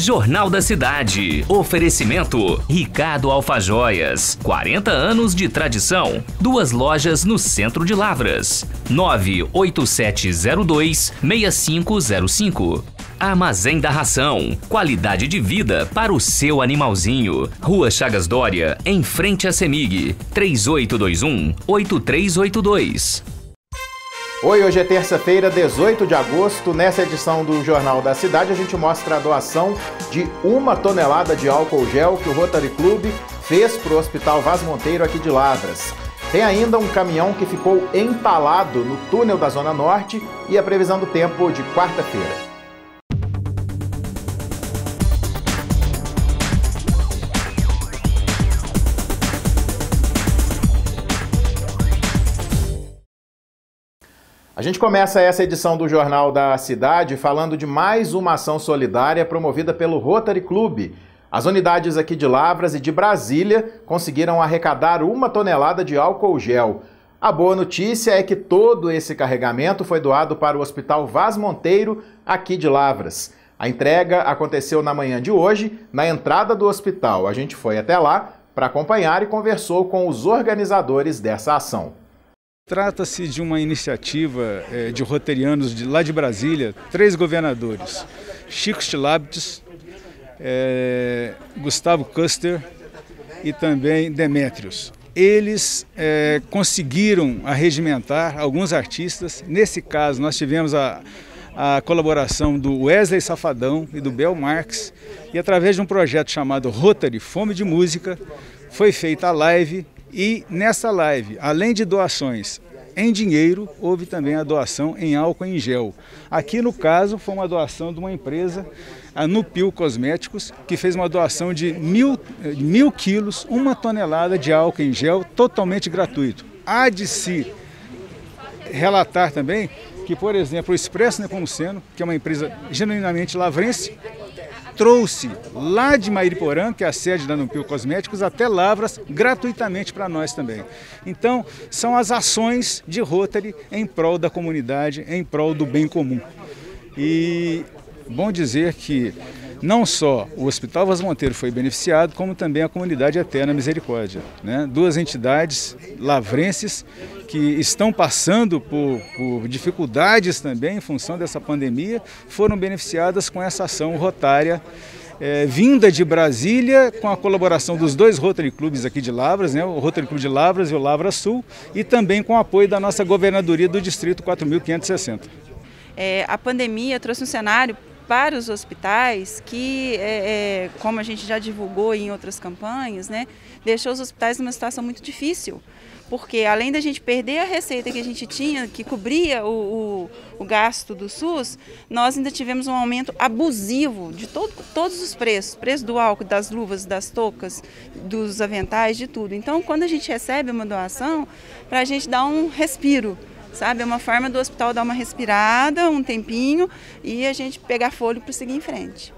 Jornal da Cidade. Oferecimento Ricardo Alfajoias. 40 anos de tradição. Duas lojas no centro de Lavras. 98702 6505. Armazém da Ração. Qualidade de vida para o seu animalzinho. Rua Chagas Dória, em frente a Semig. 3821 8382. Oi, hoje é terça-feira, 18 de agosto. Nessa edição do Jornal da Cidade, a gente mostra a doação de uma tonelada de álcool gel que o Rotary Club fez para o Hospital Vaz Monteiro aqui de Lavras. Tem ainda um caminhão que ficou entalado no túnel da Zona Norte e a previsão do tempo de quarta-feira. A gente começa essa edição do Jornal da Cidade falando de mais uma ação solidária promovida pelo Rotary Club. As unidades aqui de Lavras e de Brasília conseguiram arrecadar uma tonelada de álcool gel. A boa notícia é que todo esse carregamento foi doado para o Hospital Vaz Monteiro, aqui de Lavras. A entrega aconteceu na manhã de hoje, na entrada do hospital. A gente foi até lá para acompanhar e conversou com os organizadores dessa ação. Trata-se de uma iniciativa é, de roterianos de, lá de Brasília, três governadores, Chico Stilabtes, é, Gustavo Custer e também Demétrios. Eles é, conseguiram arregimentar alguns artistas. Nesse caso, nós tivemos a, a colaboração do Wesley Safadão e do Bel Marx. E através de um projeto chamado Rotary Fome de Música, foi feita a live e nessa live, além de doações em dinheiro, houve também a doação em álcool em gel. Aqui no caso foi uma doação de uma empresa, a Nupil Cosméticos, que fez uma doação de mil, mil quilos, uma tonelada de álcool em gel, totalmente gratuito. Há de se relatar também que, por exemplo, o Expresso Nepomuceno, que é uma empresa genuinamente lavrense, trouxe lá de Mairiporã, que é a sede da Numpil Cosméticos, até Lavras, gratuitamente para nós também. Então, são as ações de Rotary em prol da comunidade, em prol do bem comum. E bom dizer que não só o Hospital Vaz Monteiro foi beneficiado, como também a Comunidade Eterna Misericórdia. Né? Duas entidades lavrenses que estão passando por, por, dificuldades também em função dessa pandemia, foram beneficiadas com essa ação rotária é, vinda de Brasília, com a colaboração dos dois Rotary Clubes aqui de Lavras, né, o Rotary Clube de Lavras e o Lavras Sul, e também com o apoio da nossa governadoria do Distrito 4560. É, a pandemia trouxe um cenário para os hospitais que, é, é, como a gente já divulgou em outras campanhas, né, deixou os hospitais numa situação muito difícil. Porque além da gente perder a receita que a gente tinha, que cobria o, o, o gasto do SUS, nós ainda tivemos um aumento abusivo de todo, todos os preços, preço do álcool, das luvas, das toucas, dos aventais, de tudo. Então, quando a gente recebe uma doação, para a gente dar um respiro, sabe? É uma forma do hospital dar uma respirada, um tempinho e a gente pegar folho para seguir em frente.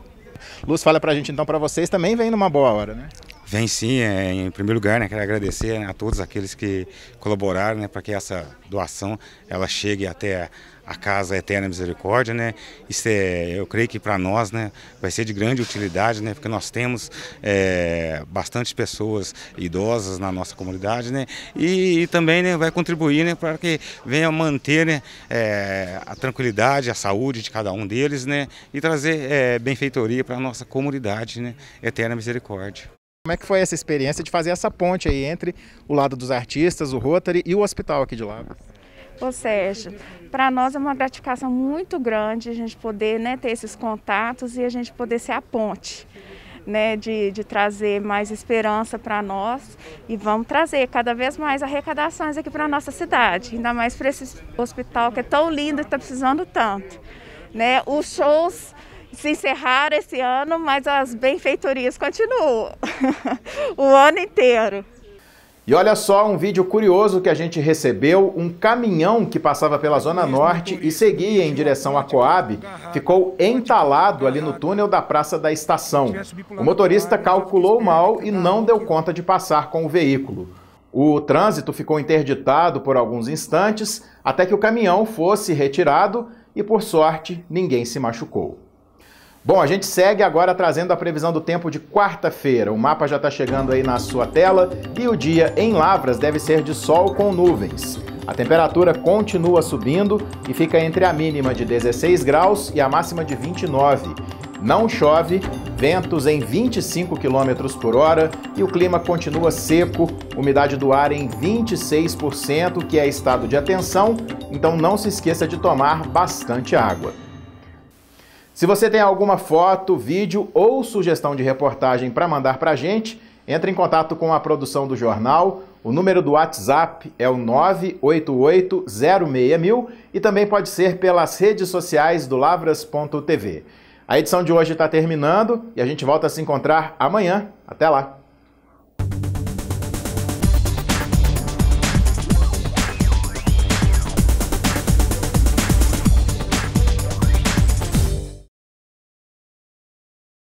Luz, fala para a gente então, para vocês também vem numa boa hora, né? Vem sim, é, em primeiro lugar, né, quero agradecer né, a todos aqueles que colaboraram né, para que essa doação ela chegue até a Casa Eterna Misericórdia, né? Isso é, eu creio que para nós, né, vai ser de grande utilidade, né? Porque nós temos é, bastante pessoas idosas na nossa comunidade, né? E, e também, né, vai contribuir, né, para que venha manter, né, é, a tranquilidade, a saúde de cada um deles, né? E trazer é, benfeitoria para a nossa comunidade, né? Eterna Misericórdia. Como é que foi essa experiência de fazer essa ponte aí entre o lado dos artistas, o Rotary e o hospital aqui de Lavras? Ô Sérgio, para nós é uma gratificação muito grande a gente poder né, ter esses contatos e a gente poder ser a ponte. Né, de, de trazer mais esperança para nós e vamos trazer cada vez mais arrecadações aqui para a nossa cidade, ainda mais para esse hospital que é tão lindo e está precisando tanto. Né? Os shows se encerraram esse ano, mas as benfeitorias continuam o ano inteiro. E olha só um vídeo curioso que a gente recebeu: um caminhão que passava pela Zona Norte e seguia em direção a Coab ficou entalado ali no túnel da Praça da Estação. O motorista calculou mal e não deu conta de passar com o veículo. O trânsito ficou interditado por alguns instantes até que o caminhão fosse retirado e, por sorte, ninguém se machucou. Bom, a gente segue agora trazendo a previsão do tempo de quarta-feira. O mapa já está chegando aí na sua tela e o dia em Lavras deve ser de sol com nuvens. A temperatura continua subindo e fica entre a mínima de 16 graus e a máxima de 29. Não chove, ventos em 25 km por hora e o clima continua seco, umidade do ar em 26%, que é estado de atenção, então não se esqueça de tomar bastante água. Se você tem alguma foto, vídeo ou sugestão de reportagem para mandar para a gente, entre em contato com a produção do jornal. O número do WhatsApp é o 988-06 e também pode ser pelas redes sociais do Lavras.tv. A edição de hoje está terminando e a gente volta a se encontrar amanhã. Até lá!